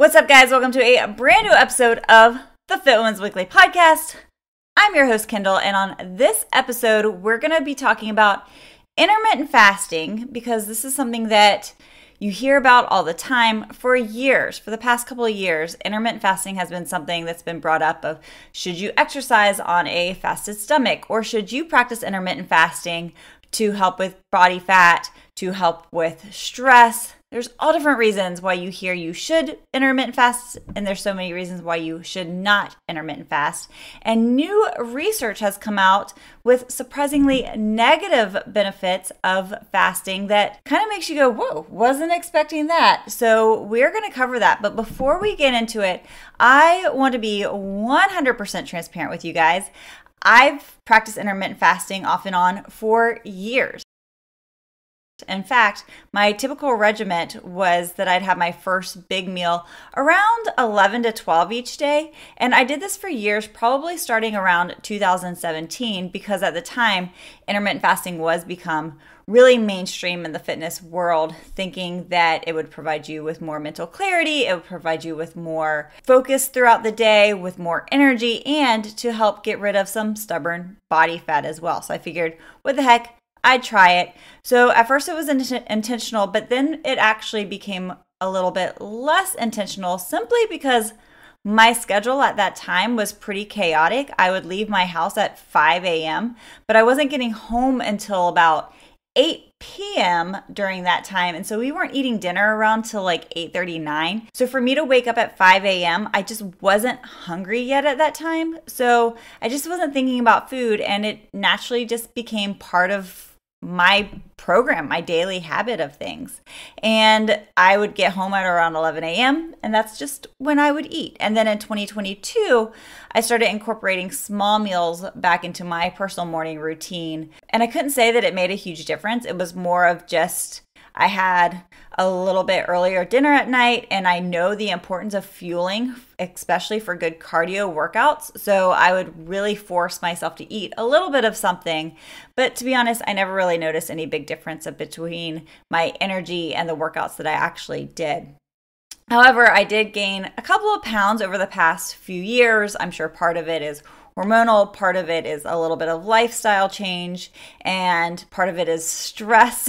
What's up, guys? Welcome to a brand new episode of the Fit Women's Weekly Podcast. I'm your host, Kindal, and on this episode, we're going to be talking about intermittent fasting because this is something that you hear about all the time for years. For the past couple of years, intermittent fasting has been something that's been brought up of should you exercise on a fasted stomach or should you practice intermittent fasting to help with body fat, to help with stress, there's all different reasons why you hear you should intermittent fast, and there's so many reasons why you should not intermittent fast. And new research has come out with surprisingly negative benefits of fasting that kind of makes you go, Whoa, wasn't expecting that. So we're going to cover that. But before we get into it, I want to be 100% transparent with you guys. I've practiced intermittent fasting off and on for years. In fact, my typical regiment was that I'd have my first big meal around 11 to 12 each day. And I did this for years, probably starting around 2017, because at the time, intermittent fasting was become really mainstream in the fitness world, thinking that it would provide you with more mental clarity, it would provide you with more focus throughout the day, with more energy, and to help get rid of some stubborn body fat as well. So I figured, what the heck? I'd try it. So at first it was in- intentional, but then it actually became a little bit less intentional simply because my schedule at that time was pretty chaotic. I would leave my house at 5 a.m., but I wasn't getting home until about 8 p.m. during that time. And so we weren't eating dinner around till like 8:39. So for me to wake up at 5 a.m., I just wasn't hungry yet at that time. So I just wasn't thinking about food and it naturally just became part of my program, my daily habit of things. And I would get home at around 11 a.m., and that's just when I would eat. And then in 2022, I started incorporating small meals back into my personal morning routine. And I couldn't say that it made a huge difference. It was more of just I had a little bit earlier dinner at night, and I know the importance of fueling, especially for good cardio workouts. So I would really force myself to eat a little bit of something. But to be honest, I never really noticed any big difference between my energy and the workouts that I actually did. However, I did gain a couple of pounds over the past few years. I'm sure part of it is hormonal, part of it is a little bit of lifestyle change, and part of it is stress.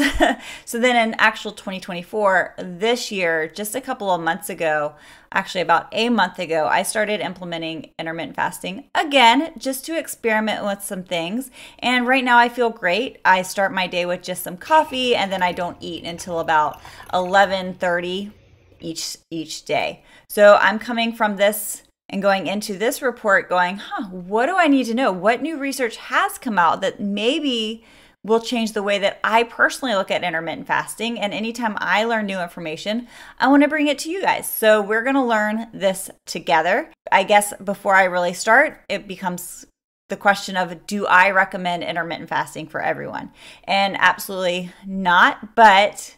so then in actual 2024, this year, just a couple of months ago, actually about a month ago, I started implementing intermittent fasting again, just to experiment with some things. And right now I feel great. I start my day with just some coffee and then I don't eat until about 11:30 each each day. So I'm coming from this and going into this report going, huh, what do I need to know? What new research has come out that maybe will change the way that I personally look at intermittent fasting. And anytime I learn new information, I want to bring it to you guys. So we're going to learn this together. I guess before I really start, it becomes the question of do I recommend intermittent fasting for everyone? And absolutely not. But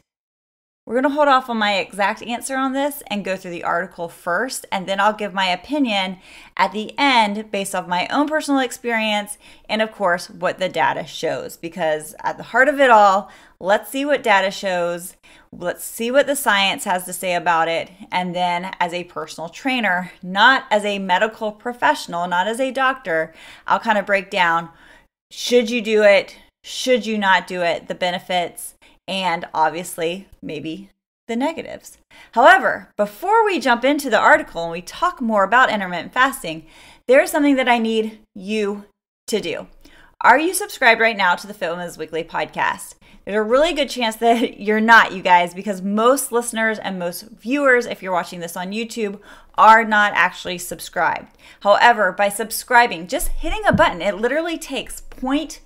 we're going to hold off on my exact answer on this and go through the article first, and then I'll give my opinion at the end based off my own personal experience and, of course, what the data shows. Because at the heart of it all, let's see what data shows, let's see what the science has to say about it, and then as a personal trainer, not as a medical professional, not as a doctor, I'll kind of break down should you do it, should you not do it, the benefits and obviously maybe the negatives. However, before we jump into the article and we talk more about intermittent fasting, there's something that I need you to do. Are you subscribed right now to the Fit Weekly podcast? There's a really good chance that you're not, you guys, because most listeners and most viewers, if you're watching this on YouTube, are not actually subscribed. However, by subscribing, just hitting a button, it literally takes point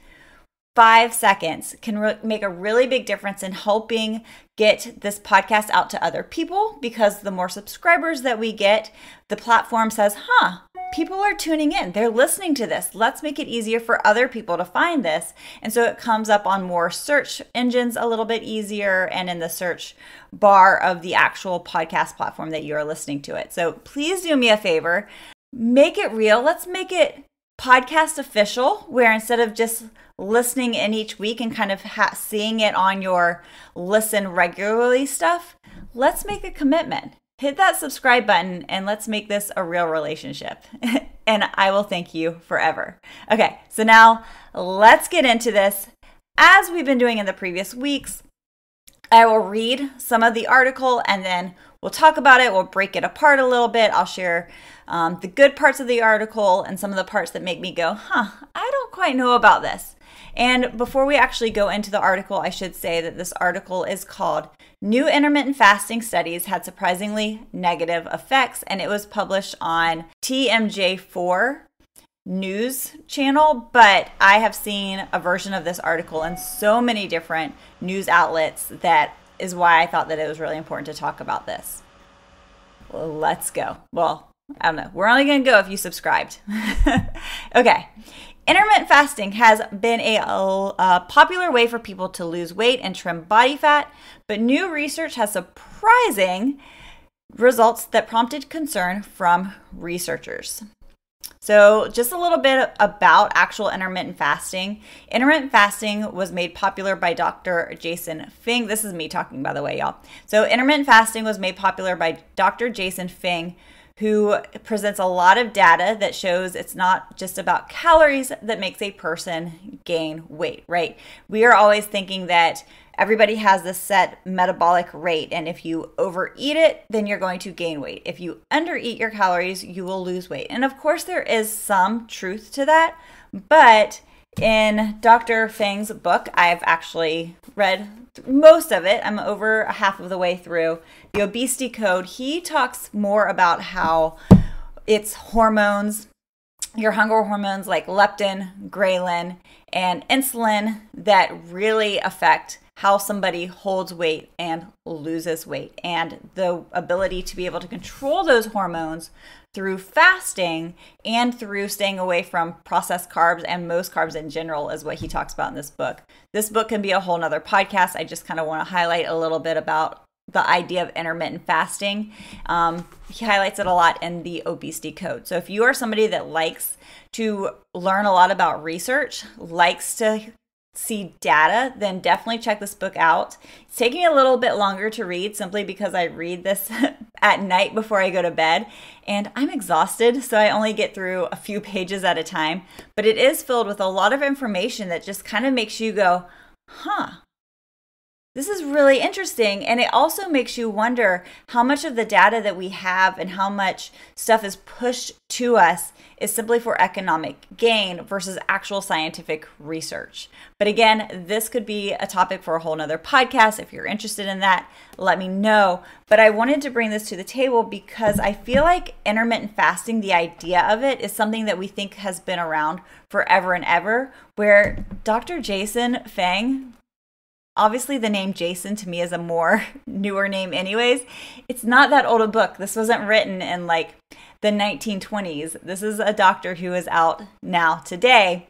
five seconds can re- make a really big difference in helping get this podcast out to other people because the more subscribers that we get, the platform says, huh, people are tuning in. They're listening to this. Let's make it easier for other people to find this. And so it comes up on more search engines a little bit easier and in the search bar of the actual podcast platform that you are listening to it. So please do me a favor, make it real. Let's make it podcast official, where instead of just listening in each week and kind of ha- seeing it on your listen regularly stuff, let's make a commitment. hit that subscribe button and let's make this a real relationship. and I will thank you forever. Okay, so now let's get into this. As we've been doing in the previous weeks, I will read some of the article and then we'll talk about it. We'll break it apart a little bit. I'll share um, the good parts of the article and some of the parts that make me go, huh, I don't quite know about this. And before we actually go into the article, I should say that this article is called New Intermittent Fasting Studies Had Surprisingly Negative Effects, and it was published on TMJ4 news channel, but I have seen a version of this article in so many different news outlets that is why I thought that it was really important to talk about this. Let's go. Well, I don't know. We're only going to go if you subscribed. okay. Intermittent fasting has been a, a, popular way for people to lose weight and trim body fat, but new research has surprising results that prompted concern from researchers. So, just a little bit about actual intermittent fasting. Intermittent fasting was made popular by Dr. Jason Fung. This is me talking, by the way, y'all. So, intermittent fasting was made popular by Dr. Jason Fung who presents a lot of data that shows it's not just about calories that makes a person gain weight, right? We are always thinking that everybody has this set metabolic rate, and if you overeat it, then you're going to gain weight. If you undereat your calories, you will lose weight. And of course, there is some truth to that, but in Dr. Fung's book, I've actually read most of it. I'm over half of the way through the obesity code. He talks more about how it's hormones, your hunger hormones like leptin, ghrelin, and insulin that really affect how somebody holds weight and loses weight, and the ability to be able to control those hormones through fasting and through staying away from processed carbs and most carbs in general is what he talks about in this book. This book can be a whole nother podcast. I just kind of want to highlight a little bit about the idea of intermittent fasting. Um, he highlights it a lot in the obesity code. So if you are somebody that likes to learn a lot about research, likes to see data, then definitely check this book out. It's taking a little bit longer to read simply because I read this at night before I go to bed and I'm exhausted, so I only get through a few pages at a time. But it is filled with a lot of information that just kind of makes you go, huh, this is really interesting. And it also makes you wonder how much of the data that we have and how much stuff is pushed to us is simply for economic gain versus actual scientific research. But again, this could be a topic for a whole nother podcast. If you're interested in that, let me know. But I wanted to bring this to the table because I feel like intermittent fasting, the idea of it, is something that we think has been around forever and ever. Where Dr. Jason Fung obviously the name Jason to me is a more newer name anyways. It's not that old a book. This wasn't written in like the 1920s. This is a doctor who is out now today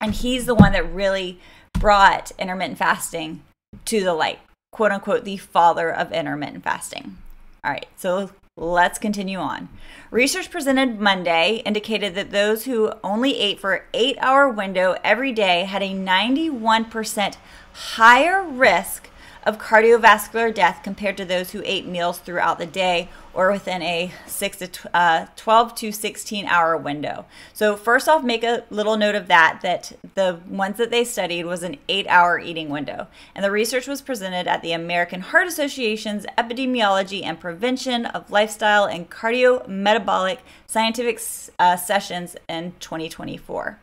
and he's the one that really brought intermittent fasting to the light. Quote unquote the father of intermittent fasting. All right. So Let's continue on. Research presented Monday indicated that those who only ate for an eight hour window every day had a 91% higher risk of cardiovascular death compared to those who ate meals throughout the day or within a 6 to uh, 12 to 16 hour window. So first off make a little note of that that the ones that they studied was an 8 hour eating window. And the research was presented at the American Heart Association's Epidemiology and Prevention of Lifestyle and Cardiometabolic Scientific uh, sessions in 2024.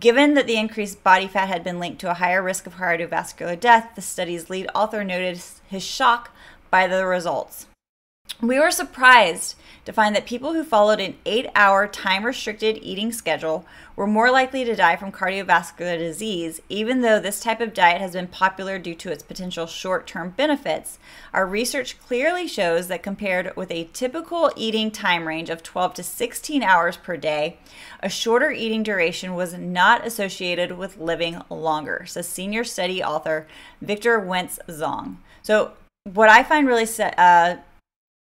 Given that the increased body fat had been linked to a higher risk of cardiovascular death, the study's lead author noted his shock by the results. We were surprised to find that people who followed an eight hour time restricted eating schedule were more likely to die from cardiovascular disease, even though this type of diet has been popular due to its potential short term benefits. Our research clearly shows that compared with a typical eating time range of 12 to 16 hours per day, a shorter eating duration was not associated with living longer, says senior study author Victor Wenze Zhong. So, what I find really uh,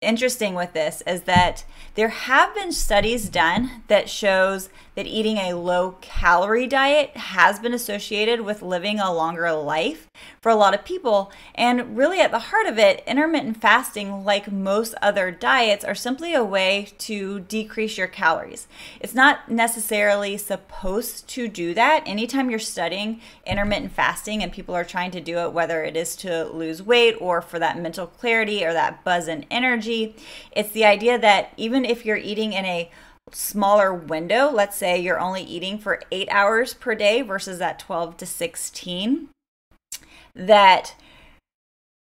interesting with this is that there have been studies done that shows that eating a low calorie diet has been associated with living a longer life for a lot of people. And really, at the heart of it, intermittent fasting, like most other diets, are simply a way to decrease your calories. It's not necessarily supposed to do that. Anytime you're studying intermittent fasting and people are trying to do it, whether it is to lose weight or for that mental clarity or that buzz and energy, it's the idea that even if you're eating in a smaller window, let's say you're only eating for eight hours per day versus that 12 to 16, that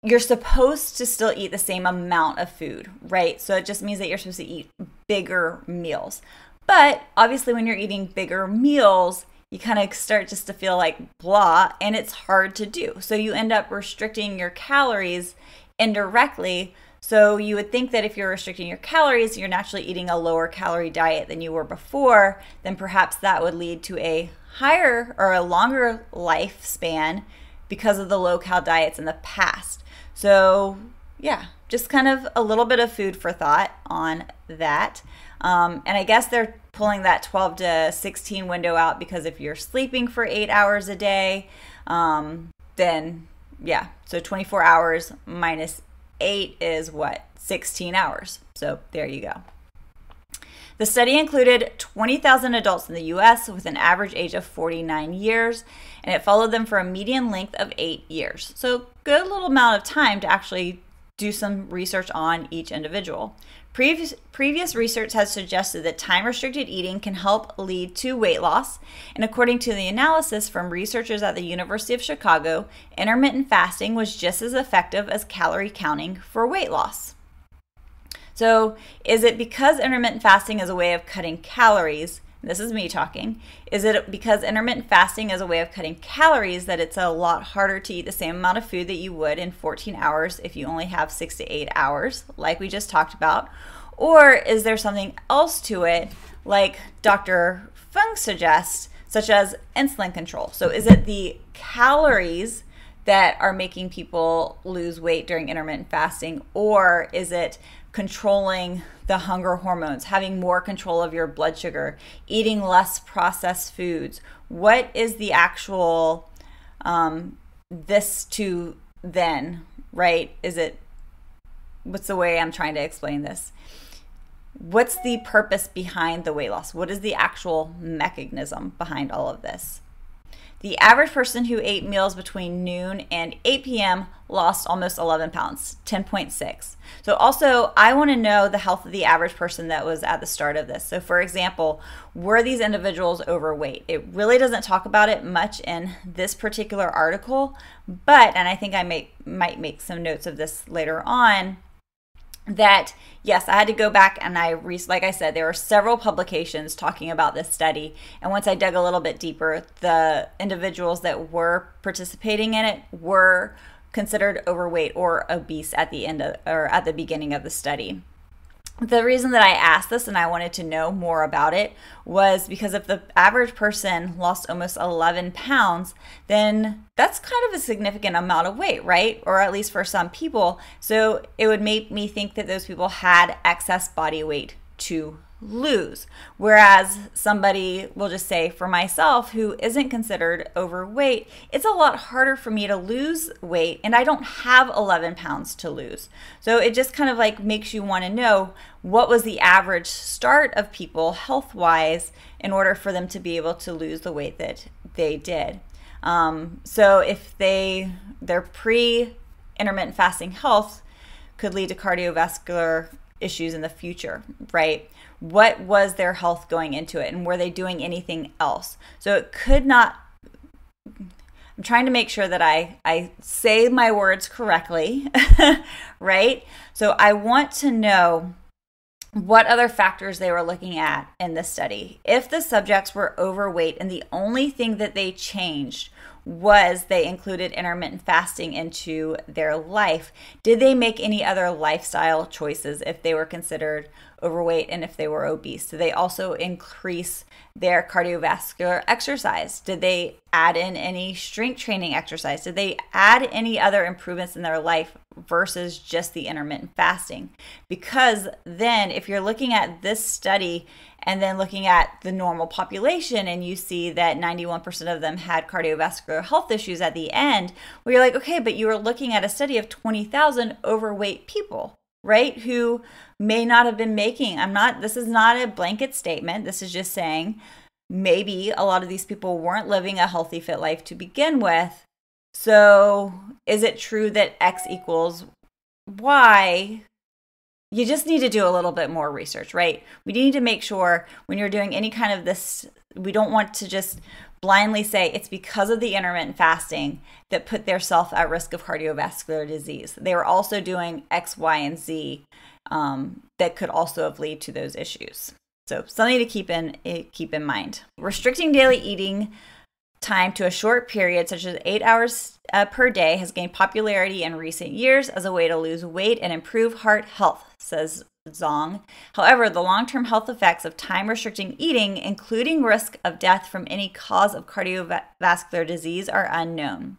you're supposed to still eat the same amount of food, right? So it just means that you're supposed to eat bigger meals. But obviously, when you're eating bigger meals, you kind of start just to feel like blah, and it's hard to do. So you end up restricting your calories indirectly so you would think that if you're restricting your calories, you're naturally eating a lower calorie diet than you were before, then perhaps that would lead to a higher or a longer lifespan because of the low cal diets in the past. So, yeah, just kind of a little bit of food for thought on that. Um, and I guess they're pulling that 12 to 16 window out because if you're sleeping for eight hours a day, um, then yeah, so 24 hours minus eight is what? 16 hours. So there you go. The study included 20,000 adults in the US with an average age of 49 years, and it followed them for a median length of eight years. So, good little amount of time to actually do some research on each individual. Previous, previous research has suggested that time restricted eating can help lead to weight loss. And according to the analysis from researchers at the University of Chicago, intermittent fasting was just as effective as calorie counting for weight loss. So, is it because intermittent fasting is a way of cutting calories this is me talking, is it because intermittent fasting is a way of cutting calories that it's a lot harder to eat the same amount of food that you would in 14 hours if you only have six to eight hours, like we just talked about? Or is there something else to it, like Dr. Fung suggests, such as insulin control? So is it the calories? that are making people lose weight during intermittent fasting, or is it controlling the hunger hormones, having more control of your blood sugar, eating less processed foods. What is the actual um, this to then, right? Is it what's the way I'm trying to explain this? What's the purpose behind the weight loss? What is the actual mechanism behind all of this? The average person who ate meals between noon and 8 p.m. lost almost 11 pounds, 10.6. So, also, I want to know the health of the average person that was at the start of this. So, for example, were these individuals overweight? It really doesn't talk about it much in this particular article, but, and I think I may, might make some notes of this later on that yes i had to go back and i re- like i said there were several publications talking about this study. And once i dug a little bit deeper the individuals that were participating in it were considered overweight or obese at the end of or at the beginning of the study the reason that I asked this and I wanted to know more about it was because if the average person lost almost 11 pounds, then that's kind of a significant amount of weight, right? Or at least for some people. So it would make me think that those people had excess body weight to lose. Whereas somebody will just say, for myself, who isn't considered overweight, it's a lot harder for me to lose weight and I don't have 11 pounds to lose. So it just kind of like makes you want to know what was the average start of people health wise in order for them to be able to lose the weight that they did. Um, so if they, their pre intermittent fasting health could lead to cardiovascular issues in the future, right? What was their health going into it and were they doing anything else so it could not i'm trying to make sure that i i say my words correctly right so i want to know what other factors they were looking at in the study if the subjects were overweight and the only thing that they changed was they included intermittent fasting into their life. Did they make any other lifestyle choices if they were considered overweight and if they were obese? Did they also increase their cardiovascular exercise? Did they add in any strength training exercise? Did they add any other improvements in their life versus just the intermittent fasting? Because then, if you're looking at this study and then looking at the normal population and you see that 91% of them had cardiovascular health issues at the end, where you're like, okay, but you were looking at a study of 20,000 overweight people, right? Who may not have been making, I'm not, this is not a blanket statement. This is just saying maybe a lot of these people weren't living a healthy, fit life to begin with. So is it true that X equals Y you just need to do a little bit more research, right? We need to make sure when you're doing any kind of this, we don't want to just blindly say it's because of the intermittent fasting that put their self at risk of cardiovascular disease. They were also doing X, Y, and Z um, that could also have led to those issues. So something to keep in eh, keep in mind. Restricting daily eating time to a short period, such as eight hours uh, per day, has gained popularity in recent years as a way to lose weight and improve heart health, says Zhong. However, the long term health effects of time restricting eating, including risk of death from any cause of cardiovascular disease, are unknown.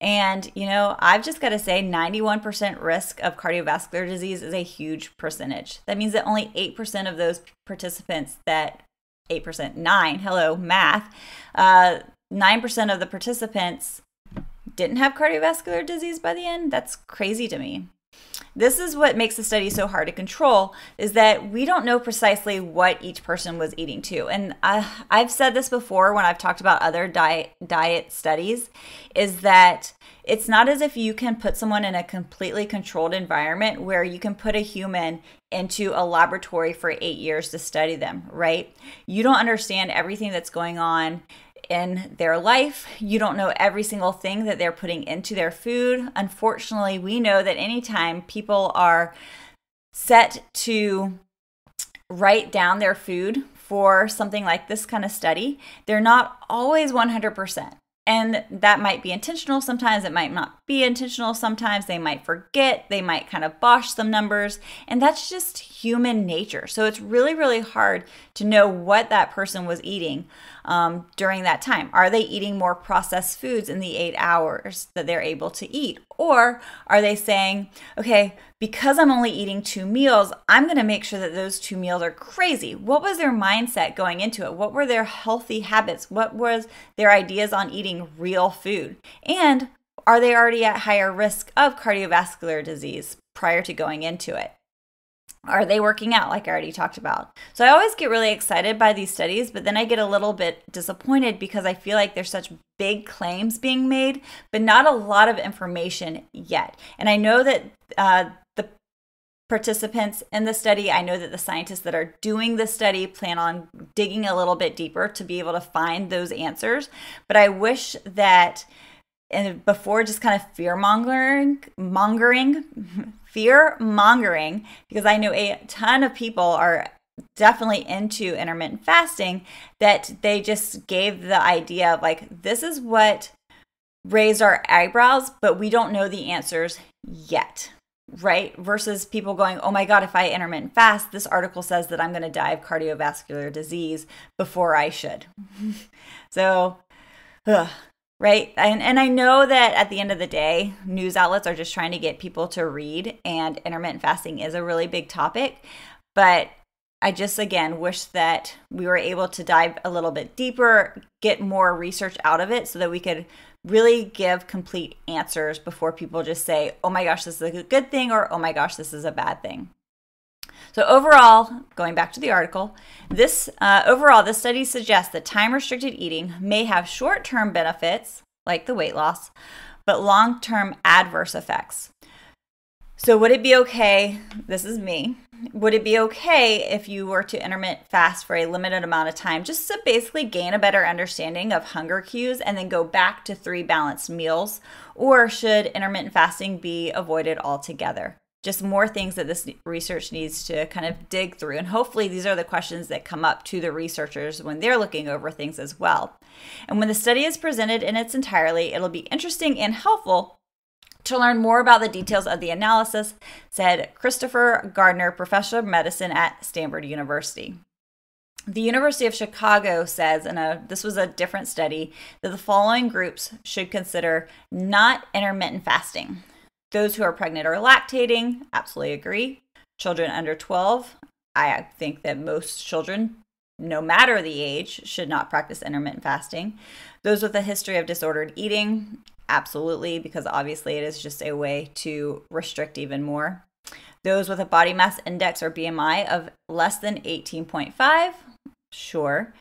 And, you know, I've just got to say 91% risk of cardiovascular disease is a huge percentage. That means that only 8% of those participants that 8%, 9, hello, math, uh, 9% of the participants didn't have cardiovascular disease by the end. That's crazy to me. This is what makes the study so hard to control is that we don't know precisely what each person was eating too. And I, I've said this before when I've talked about other diet diet studies is that it's not as if you can put someone in a completely controlled environment where you can put a human into a laboratory for 8 years to study them, right? You don't understand everything that's going on in their life. You don't know every single thing that they're putting into their food. Unfortunately, we know that anytime people are set to write down their food for something like this kind of study, they're not always 100%. And that might be intentional. Sometimes it might not be intentional. Sometimes they might forget. They might kind of bosh some numbers. And that's just human nature. So it's really, really hard to know what that person was eating um, during that time. Are they eating more processed foods in the eight hours that they're able to eat? Or are they saying, okay, because I'm only eating two meals, I'm going to make sure that those two meals are crazy. What was their mindset going into it? What were their healthy habits? What was their ideas on eating real food? And are they already at higher risk of cardiovascular disease prior to going into it? Are they working out, like I already talked about? So I always get really excited by these studies, but then I get a little bit disappointed because I feel like there's such big claims being made, but not a lot of information yet. And I know that uh, the participants in the study, I know that the scientists that are doing the study plan on digging a little bit deeper to be able to find those answers. But I wish that and before just kind of fear mongering mongering fear mongering because i know a ton of people are definitely into intermittent fasting that they just gave the idea of like this is what raised our eyebrows but we don't know the answers yet right? Versus people going oh my god if i intermittent fast this article says that i'm going to die of cardiovascular disease before i should. So ugh, right? And and I know that at the end of the day, news outlets are just trying to get people to read and intermittent fasting is a really big topic, but I just again wish that we were able to dive a little bit deeper, get more research out of it so that we could really give complete answers before people just say, "Oh my gosh, this is a good thing," or "Oh my gosh, this is a bad thing." So overall, going back to the article, this uh, overall this study suggests that time-restricted eating may have short-term benefits like the weight loss, but long-term adverse effects. So would it be okay? This is me. Would it be okay if you were to intermittent fast for a limited amount of time just to basically gain a better understanding of hunger cues and then go back to three balanced meals? Or should intermittent fasting be avoided altogether? Just more things that this research needs to kind of dig through. And hopefully, these are the questions that come up to the researchers when they're looking over things as well. And when the study is presented in its entirety, it'll be interesting and helpful to learn more about the details of the analysis, said Christopher Gardner, professor of medicine at Stanford University. The University of Chicago says, and uh, this was a different study, that the following groups should consider not intermittent fasting. Those who are pregnant or lactating, absolutely agree. Children under 12, I think that most children, no matter the age, should not practice intermittent fasting. Those with a history of disordered eating, absolutely, because obviously it is just a way to restrict even more. Those with a body mass index or BMI of less than 18.5, sure.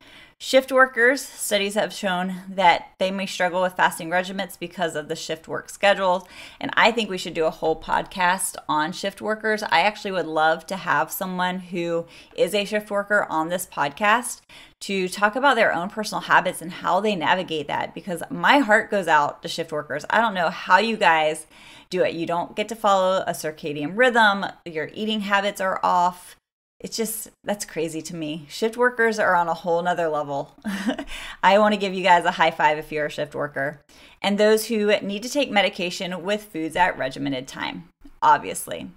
Shift workers, studies have shown that they may struggle with fasting regimens because of the shift work schedules. And I think we should do a whole podcast on shift workers. I actually would love to have someone who is a shift worker on this podcast to talk about their own personal habits and how they navigate that because my heart goes out to shift workers. I don't know how you guys do it. You don't get to follow a circadian rhythm, your eating habits are off it's just that's crazy to me. Shift workers are on a whole nother level. I want to give you guys a high five if you're a shift worker. And those who need to take medication with foods at regimented time obviously.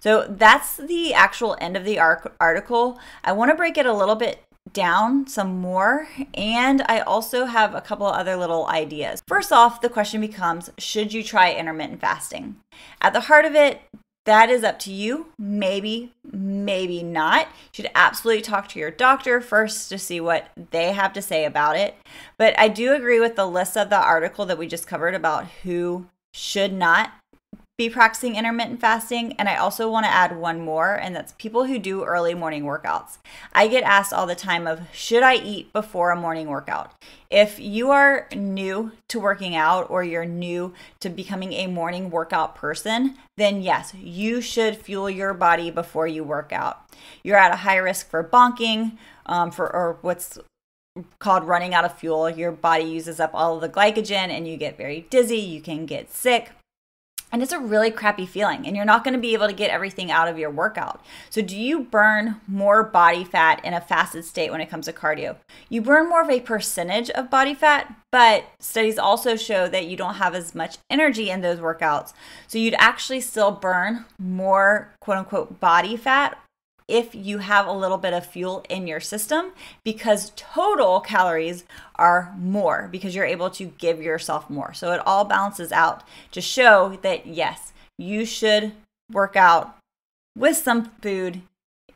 So that's the actual end of the article. I want to break it a little bit down some more and I also have a couple other little ideas. First off, the question becomes should you try intermittent fasting? At the heart of it, that is up to you. Maybe, maybe not. You should absolutely talk to your doctor first to see what they have to say about it. But I do agree with the list of the article that we just covered about who should not be practicing intermittent fasting. And I also want to add one more, and that's people who do early morning workouts. I get asked all the time of should I eat before a morning workout? If you are new to working out or you're new to becoming a morning workout person, then yes, you should fuel your body before you work out. You're at a high risk for bonking, um, for or what's called running out of fuel. Your body uses up all of the glycogen and you get very dizzy, you can get sick. And it's a really crappy feeling, and you're not going to be able to get everything out of your workout. So, do you burn more body fat in a fasted state when it comes to cardio? You burn more of a percentage of body fat, but studies also show that you don't have as much energy in those workouts. So, you'd actually still burn more quote unquote body fat if you have a little bit of fuel in your system because total calories are more because you're able to give yourself more. So it all balances out to show that yes, you should work out with some food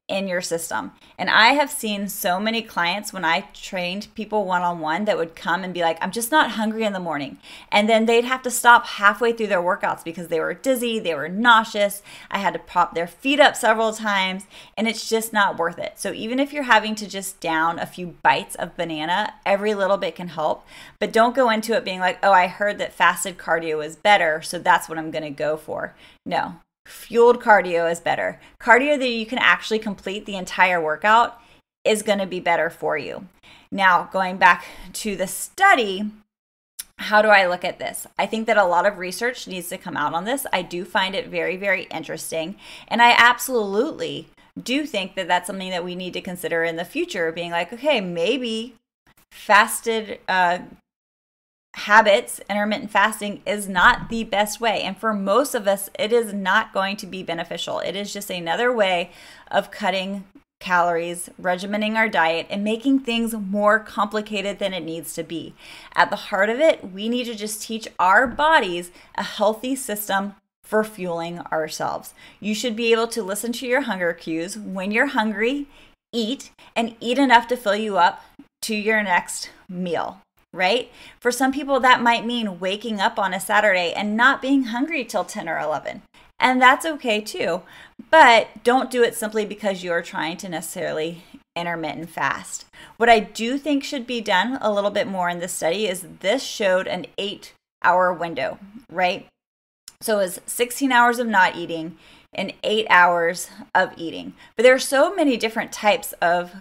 in your system. And I have seen so many clients when I trained people one on one that would come and be like, I'm just not hungry in the morning. And then they'd have to stop halfway through their workouts because they were dizzy, they were nauseous. I had to prop their feet up several times, and it's just not worth it. So even if you're having to just down a few bites of banana, every little bit can help. But don't go into it being like, oh, I heard that fasted cardio is better, so that's what I'm going to go for. No, fueled cardio is better. Cardio that you can actually complete the entire workout is going to be better for you. Now, going back to the study, how do I look at this? I think that a lot of research needs to come out on this. I do find it very, very interesting. And I absolutely do think that that's something that we need to consider in the future being like, okay, maybe fasted uh, habits, intermittent fasting is not the best way. And for most of us, it is not going to be beneficial. It is just another way of cutting calories, regimenting our diet, and making things more complicated than it needs to be. At the heart of it, we need to just teach our bodies a healthy system for fueling ourselves. You should be able to listen to your hunger cues. When you're hungry, eat and eat enough to fill you up to your next meal right? For some people, that might mean waking up on a Saturday and not being hungry till 10 or 11. And that's okay too. But don't do it simply because you are trying to necessarily intermittent fast. What I do think should be done a little bit more in this study is this showed an eight hour window, right? So it was 16 hours of not eating and eight hours of eating. But there are so many different types of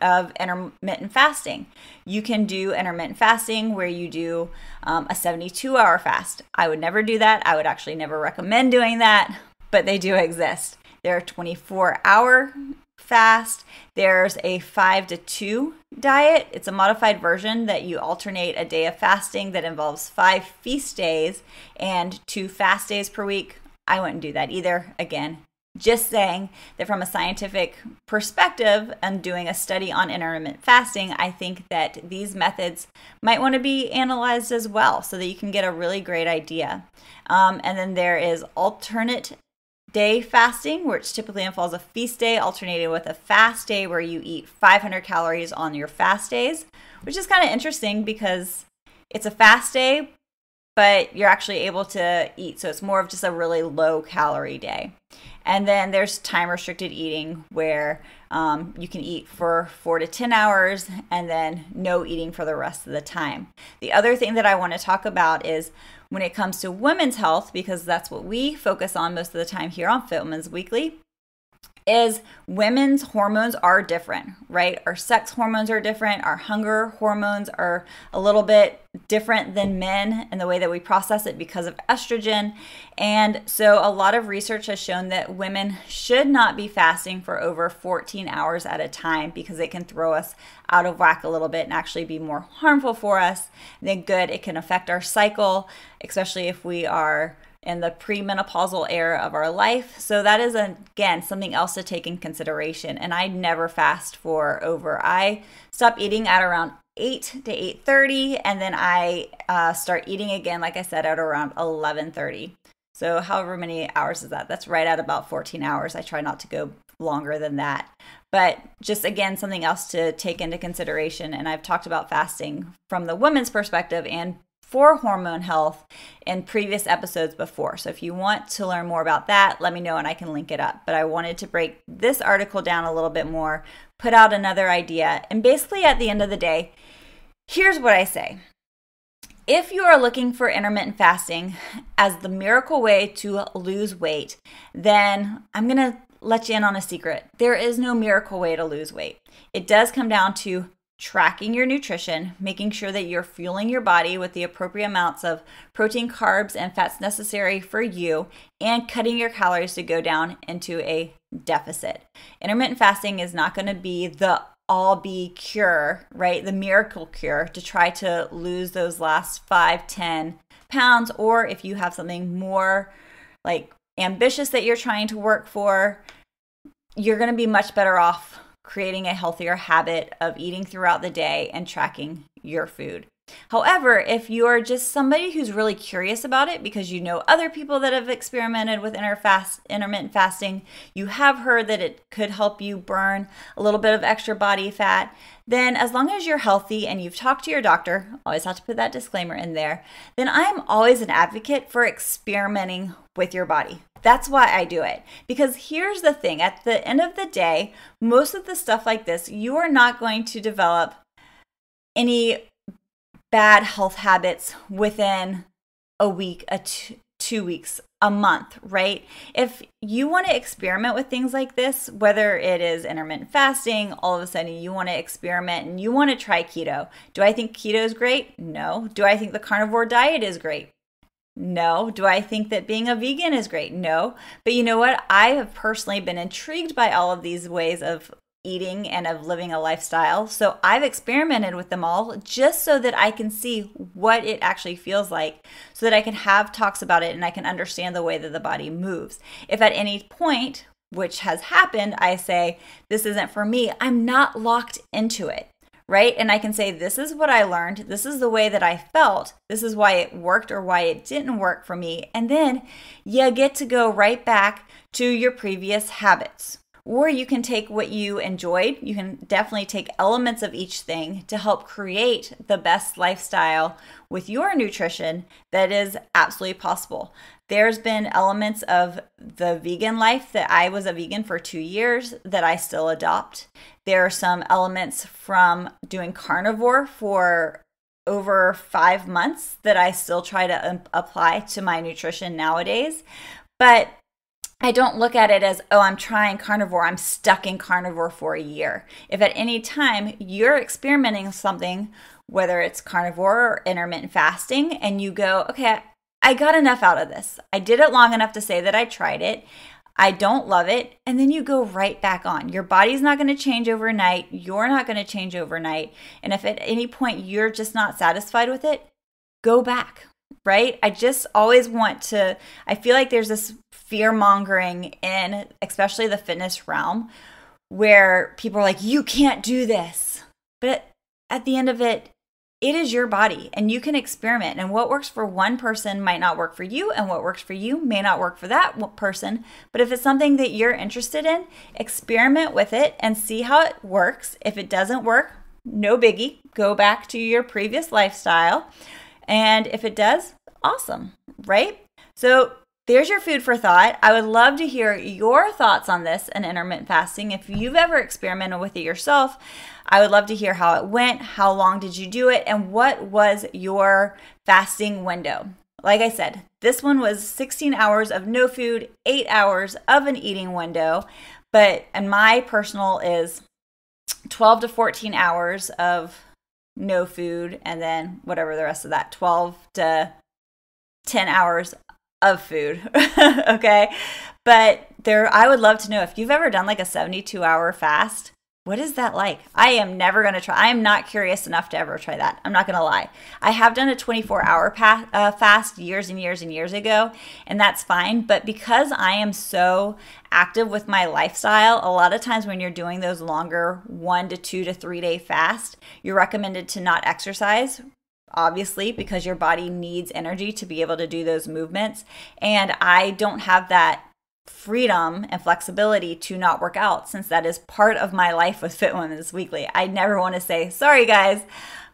of intermittent fasting. You can do intermittent fasting where you do um, a 72 hour fast. I would never do that. I would actually never recommend doing that, but they do exist. There are 24 hour fast. There's a five to two diet. It's a modified version that you alternate a day of fasting that involves five feast days and two fast days per week. I wouldn't do that either. Again, Just saying that from a scientific perspective and doing a study on intermittent fasting, I think that these methods might want to be analyzed as well so that you can get a really great idea. Um, and then there is alternate day fasting, which typically involves a feast day alternated with a fast day where you eat 500 calories on your fast days, which is kind of interesting because it's a fast day, but you're actually able to eat. So it's more of just a really low calorie day. And then there's time restricted eating where um, you can eat for four to 10 hours and then no eating for the rest of the time. The other thing that I want to talk about is when it comes to women's health, because that's what we focus on most of the time here on Fit Women's Weekly, is women's hormones are different, right? Our sex hormones are different. Our hunger hormones are a little bit different than men in the way that we process it because of estrogen. And so, a lot of research has shown that women should not be fasting for over 14 hours at a time because it can throw us out of whack a little bit and actually be more harmful for us than good. It can affect our cycle, especially if we are in the premenopausal era of our life. So that is again something else to take in consideration. And I never fast for over. I stop eating at around 8 to 8.30 and then i uh, start eating again like i said at around 11.30 so however many hours is that that's right at about 14 hours i try not to go longer than that but just again something else to take into consideration and i've talked about fasting from the women's perspective and for hormone health in previous episodes before. So if you want to learn more about that, let me know and I can link it up. But I wanted to break this article down a little bit more, put out another idea, and basically at the end of the day, here's what I say. If you are looking for intermittent fasting as the miracle way to lose weight, then I'm going to let you in on a secret. There is no miracle way to lose weight. It does come down to tracking your nutrition, making sure that you're fueling your body with the appropriate amounts of protein, carbs, and fats necessary for you, and cutting your calories to go down into a deficit. Intermittent fasting is not going to be the all be cure, right? The miracle cure to try to lose those last five, ten pounds, or if you have something more like ambitious that you're trying to work for, you're going to be much better off creating a healthier habit of eating throughout the day and tracking your food. However, if you're just somebody who's really curious about it because you know other people that have experimented with intermittent fasting, you have heard that it could help you burn a little bit of extra body fat, then as long as you're healthy and you've talked to your doctor, always have to put that disclaimer in there, then I'm always an advocate for experimenting with your body. That's why I do it. Because here's the thing at the end of the day, most of the stuff like this, you are not going to develop any bad health habits within a week, a t- two weeks, a month, right? If you want to experiment with things like this, whether it is intermittent fasting, all of a sudden you want to experiment and you want to try keto. Do I think keto is great? No. Do I think the carnivore diet is great? No. Do I think that being a vegan is great? No. But you know what? I have personally been intrigued by all of these ways of eating and of living a lifestyle. So I've experimented with them all just so that I can see what it actually feels like, so that I can have talks about it and I can understand the way that the body moves. If at any point, which has happened, I say, this isn't for me, I'm not locked into it. Right. And I can say, this is what I learned. This is the way that I felt. This is why it worked or why it didn't work for me. And then you get to go right back to your previous habits or you can take what you enjoyed. You can definitely take elements of each thing to help create the best lifestyle with your nutrition that is absolutely possible. There's been elements of the vegan life that I was a vegan for two years that I still adopt. There are some elements from doing carnivore for over five months that I still try to um, apply to my nutrition nowadays. But I don't look at it as, oh, I'm trying carnivore, I'm stuck in carnivore for a year. If at any time you're experimenting with something, whether it's carnivore or intermittent fasting, and you go, okay, I got enough out of this. I did it long enough to say that I tried it. I don't love it. And then you go right back on. Your body's not going to change overnight. You're not going to change overnight. And if at any point you're just not satisfied with it, go back right? I just always want to, I feel like there's this fear mongering in especially the fitness realm where people are like, you can't do this. But at the end of it, it is your body and you can experiment. And what works for one person might not work for you, and what works for you may not work for that person. But if it's something that you're interested in, experiment with it and see how it works. If it doesn't work, no biggie, go back to your previous lifestyle. And if it does, awesome, right? So there's your food for thought. I would love to hear your thoughts on this and intermittent fasting. If you've ever experimented with it yourself, I would love to hear how it went, how long did you do it, and what was your fasting window. Like I said, this one was 16 hours of no food, eight hours of an eating window. But, and my personal is 12 to 14 hours of no food, and then whatever the rest of that 12 to 10 hours of food. okay. But there, I would love to know if you've ever done like a 72 hour fast. What is that like? I am never going to try. I am not curious enough to ever try that. I'm not going to lie. I have done a 24 hour uh, fast years and years and years ago, and that's fine. But because I am so active with my lifestyle, a lot of times when you're doing those longer one to two to three day fast, you're recommended to not exercise obviously, because your body needs energy to be able to do those movements. And I don't have that freedom and flexibility to not work out since that is part of my life with Fit Women's Weekly. I never want to say, sorry guys,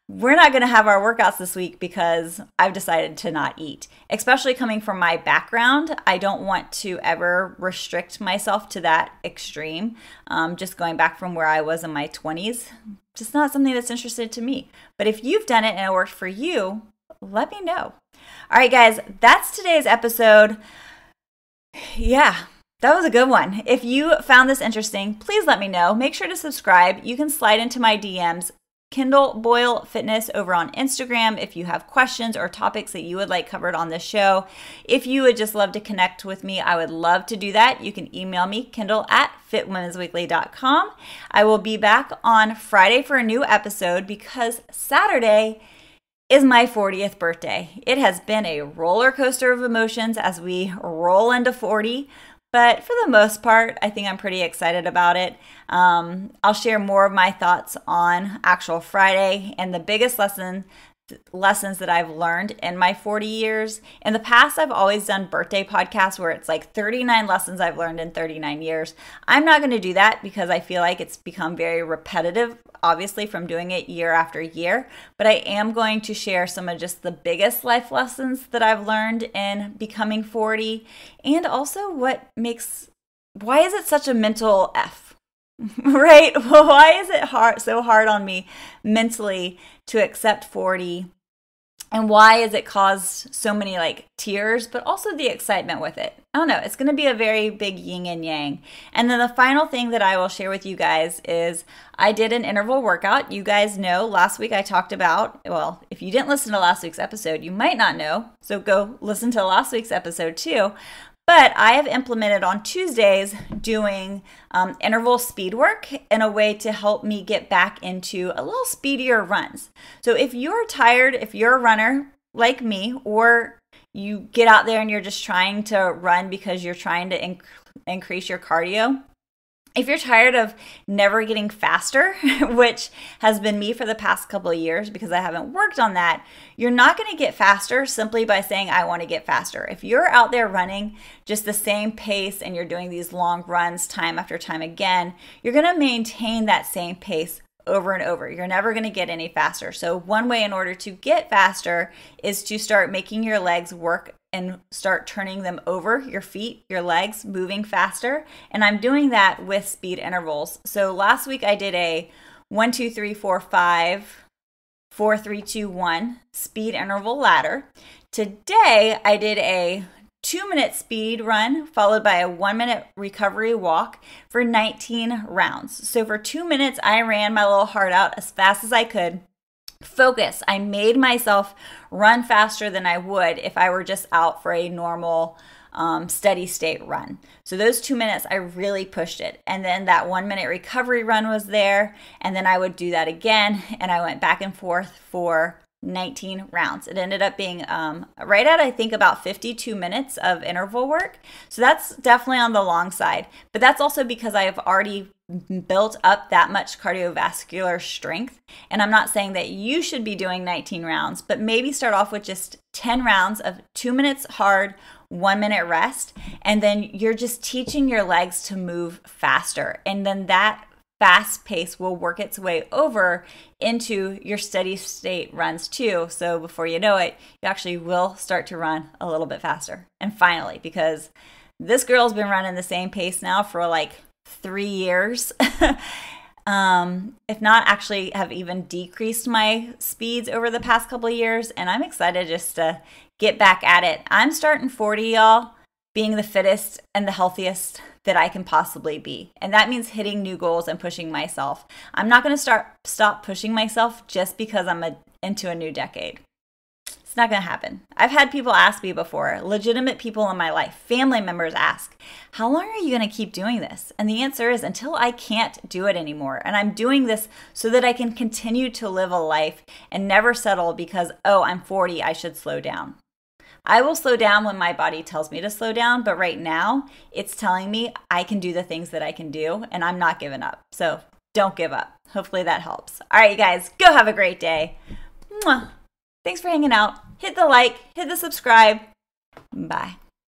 we're not going to have our workouts this week because I've decided to not eat. Especially coming from my background, I don't want to ever restrict myself to that extreme. Um, just going back from where I was in my 20s, just not something that's interested to me. But if you've done it and it worked for you, let me know. All right, guys, that's today's episode. Yeah, that was a good one. If you found this interesting, please let me know. Make sure to subscribe. You can slide into my DMs Kindal Boyle Fitness over on Instagram if you have questions or topics that you would like covered on this show. If you would just love to connect with me, I would love to do that. You can email me, Kindal at fitwomensweekly.com. I will be back on Friday for a new episode because Saturday is my 40th birthday. It has been a roller coaster of emotions as we roll into 40. But for the most part, I think I'm pretty excited about it. Um, I'll share more of my thoughts on actual Friday and the biggest lesson lessons that I've learned in my 40 years. In the past, I've always done birthday podcasts where it's like 39 lessons I've learned in 39 years. I'm not going to do that because I feel like it's become very repetitive, obviously, from doing it year after year. But I am going to share some of just the biggest life lessons that I've learned in becoming 40 and also what makes why is it such a mental F? right? Well, Why is it hard so hard on me mentally to accept 40 and why has it caused so many like tears but also the excitement with it? I don't know. It's going to be a very big yin and yang. And then the final thing that i will share with you guys is i did an interval workout. You guys know last week i talked about well if you didn't listen to last week's episode you might not know. So go listen to last week's episode too but I have implemented on Tuesdays doing um, interval speed work in a way to help me get back into a little speedier runs. So if you're tired, if you're a runner like me, or you get out there and you're just trying to run because you're trying to inc- increase your cardio, if you're tired of never getting faster, which has been me for the past couple of years because I haven't worked on that, you're not going to get faster simply by saying, I want to get faster. If you're out there running just the same pace and you're doing these long runs time after time again, you're going to maintain that same pace over and over. You're never going to get any faster. So, one way in order to get faster is to start making your legs work and start turning them over, your feet, your legs, moving faster. And I'm doing that with speed intervals. So, last week I did a one, two, three, four, five, four, three, two, one speed interval ladder. Today I did a two minute speed run followed by a one minute recovery walk for 19 rounds. So for two minutes, I ran my little heart out as fast as I could. Focus. I made myself run faster than I would if I were just out for a normal um, steady state run. So those two minutes, I really pushed it. And then that one minute recovery run was there. And then I would do that again. And I went back and forth for 19 rounds. It ended up being um, right at, I think, about 52 minutes of interval work. So that's definitely on the long side. But that's also because I have already built up that much cardiovascular strength. And I'm not saying that you should be doing 19 rounds, but maybe start off with just 10 rounds of two minutes hard, one minute rest. And then you're just teaching your legs to move faster. And then that fast pace will work its way over into your steady state runs too. So before you know it, you actually will start to run a little bit faster. And finally, because this girl's been running the same pace now for like three years. um, if not, actually have even decreased my speeds over the past couple years. And I'm excited just to get back at it. I'm starting 40, y'all, being the fittest and the healthiest that I can possibly be. And that means hitting new goals and pushing myself. I'm not going to start stop pushing myself just because I'm a, into a new decade. It's not going to happen. I've had people ask me before, legitimate people in my life, family members ask, How long are you going to keep doing this? And the answer is until I can't do it anymore. And I'm doing this so that I can continue to live a life and never settle because, oh, I'm 40, I should slow down. I will slow down when my body tells me to slow down, but right now it's telling me I can do the things that I can do and I'm not giving up. So don't give up. Hopefully that helps. All right, you guys, go have a great day. Mwah. Thanks for hanging out. Hit the like, hit the subscribe. Bye.